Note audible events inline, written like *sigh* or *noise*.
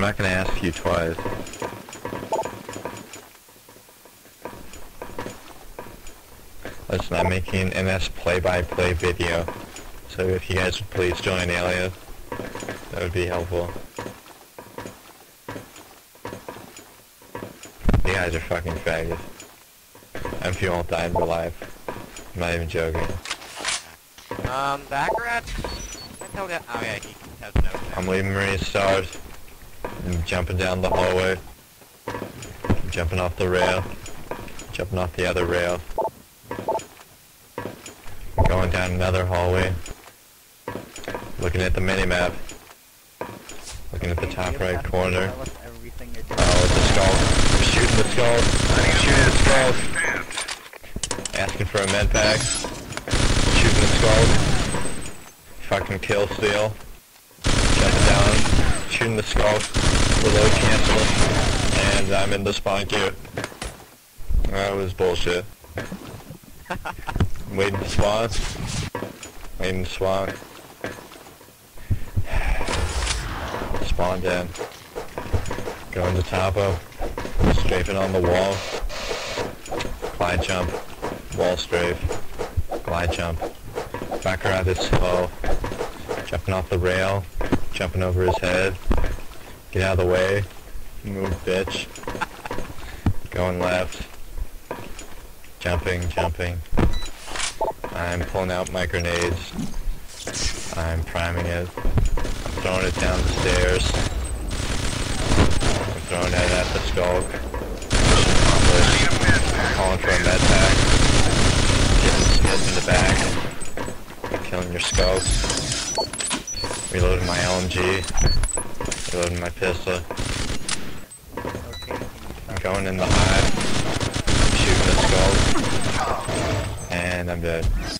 I'm not gonna ask you twice. Listen, I'm making an NS play-by-play video, so if you guys would please join Alias, that would be helpful. You guys are fucking faggots. I'm you won't die in real life, I'm not even joking. Um, the Akarat? I tell that. Oh yeah, he has no. I'm leaving Marine Stars. I'm jumping down the hallway. I'm jumping off the rail. Jumping off the other rail. Going down another hallway. Looking at the minimap. Looking at the top right corner. Oh, a skull. I'm shooting the skulls. I'm shooting the skulls. Asking for a med pack. Shooting the skulls. Fucking kill steal. Shooting the skulls. Reload cancel. And I'm in the spawn queue. That was bullshit. *laughs* Waiting to spawn. Waiting to *sighs* spawn. Spawned in. Going to topo. Strafing on the wall. Glide jump. Wall strafe. Glide jump. Back around it slow. Jumping off the rail. Jumping over his head. Get out of the way. Move, bitch. Going left. Jumping, jumping. I'm pulling out my grenades. I'm priming it. I'm throwing it down the stairs. I'm throwing it at the skull. I'm calling for a med pack. Getting in the back. Killing your skulls. Reloading my LMG. Reloading my pistol. I'm going in the hive. I'm shooting the skull. And I'm dead.